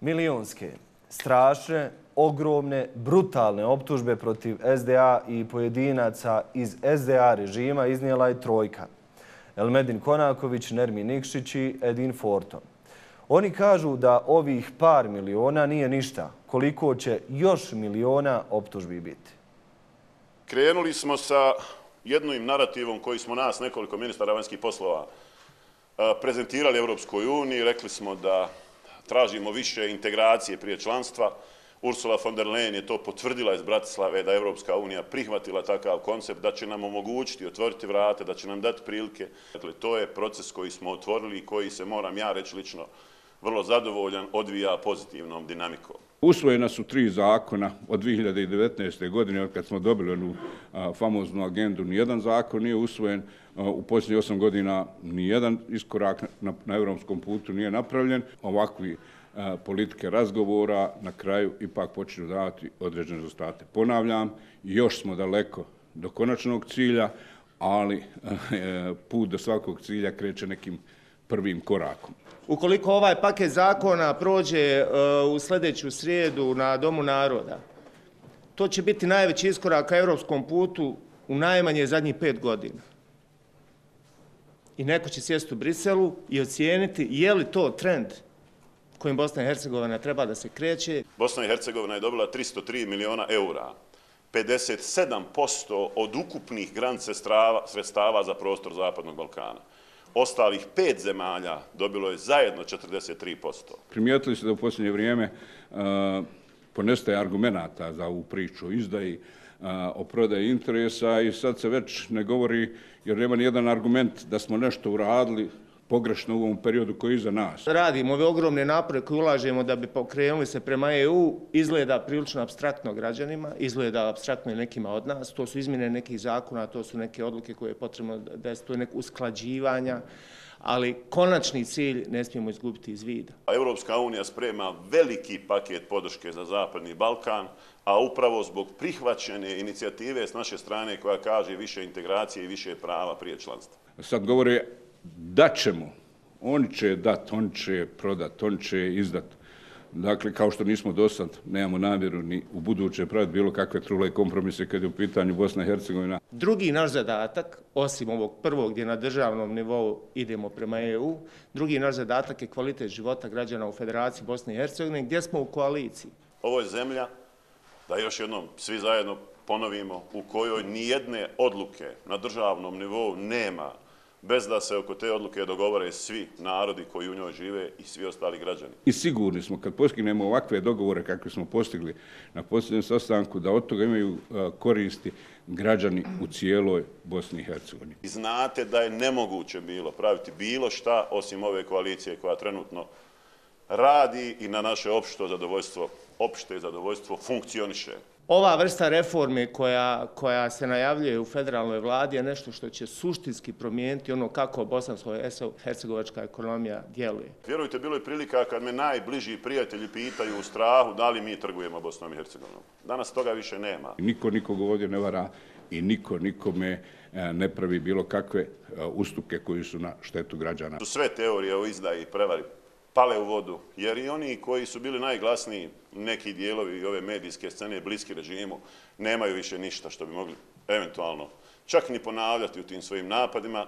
Milijonske, strašne, ogromne, brutalne optužbe protiv SDA i pojedinaca iz SDA režima iznijela je trojka. Elmedin Konaković, Nermin Nikšić i Edin Forton. Oni kažu da ovih par miliona nije ništa. Koliko će još miliona optužbi biti? Krenuli smo sa jednim narativom koji smo nas, nekoliko ministara vanjskih poslova, prezentirali Evropskoj uniji. Rekli smo da tražimo više integracije prije članstva. Ursula von der Leyen je to potvrdila iz Bratislave da je Evropska unija prihvatila takav koncept, da će nam omogućiti, otvoriti vrate, da će nam dati prilike. Dakle, to je proces koji smo otvorili i koji se, moram ja reći lično, vrlo zadovoljan, odvija pozitivnom dinamikom. Usvojena su tri zakona od 2019. godine, od kad smo dobili onu famoznu agendu, nijedan zakon nije usvojen, u posljednje osam godina nijedan iskorak na, na evropskom putu nije napravljen. Ovakvi politike razgovora na kraju ipak počinu davati određene rezultate. Ponavljam, još smo daleko do konačnog cilja, ali e, put do svakog cilja kreće nekim prvim korakom. Ukoliko ovaj paket zakona prođe u sljedeću srijedu na Domu naroda, to će biti najveći iskorak ka evropskom putu u najmanje zadnjih pet godina. I neko će sjesti u Briselu i ocijeniti je li to trend kojim Bosna i Hercegovina treba da se kreće. Bosna i Hercegovina je dobila 303 miliona eura, 57% od ukupnih grant sredstava za prostor Zapadnog Balkana. Ostalih pet zemalja dobilo je zajedno 43%. Primijetili ste da u posljednje vrijeme uh, ponestaje argumenta za ovu priču o izdaji, uh, o prodaji interesa i sad se već ne govori, jer nema ni jedan argument da smo nešto uradili pogrešno u ovom periodu koji je iza nas. Radimo ove ogromne napore koje ulažemo da bi pokrenuli se prema EU, izgleda prilično abstraktno građanima, izgleda abstraktno i nekima od nas. To su izmjene nekih zakona, to su neke odluke koje je potrebno da je to neko usklađivanja, ali konačni cilj ne smijemo izgubiti iz vida. Evropska unija sprema veliki paket podrške za Zapadni Balkan, a upravo zbog prihvaćene inicijative s naše strane koja kaže više integracije i više prava prije članstva. Sad govore da ćemo, oni će dat, oni će prodat, oni će izdat. Dakle, kao što nismo do sad, nemamo namjeru ni u buduće praviti bilo kakve trule kompromise kad je u pitanju Bosna i Hercegovina. Drugi naš zadatak, osim ovog prvog gdje na državnom nivou idemo prema EU, drugi naš zadatak je kvalitet života građana u Federaciji Bosne i Hercegovine, gdje smo u koaliciji. Ovo je zemlja, da još jednom svi zajedno ponovimo, u kojoj nijedne odluke na državnom nivou nema bez da se oko te odluke dogovore svi narodi koji u njoj žive i svi ostali građani. I sigurni smo kad postignemo ovakve dogovore kakve smo postigli na posljednjem sastanku, da od toga imaju koristi građani u cijeloj Bosni i Hercegovini. I znate da je nemoguće bilo praviti bilo šta osim ove koalicije koja trenutno radi i na naše opšto zadovoljstvo, opšte zadovoljstvo funkcioniše. Ova vrsta reforme koja, koja se najavljuje u federalnoj vladi je nešto što će suštinski promijeniti ono kako bosansko-hercegovačka ekonomija djeluje. Vjerujte, bilo je prilika kad me najbliži prijatelji pitaju u strahu da li mi trgujemo Bosnom i Hercegovinom. Danas toga više nema. Niko nikog ovdje ne vara i niko nikome e, ne pravi bilo kakve e, ustupke koji su na štetu građana. Sve teorije o izdaji i prevari pale u vodu, jer i oni koji su bili najglasniji, neki dijelovi ove medijske scene, bliski režimu, nemaju više ništa što bi mogli eventualno čak ni ponavljati u tim svojim napadima.